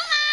Bye.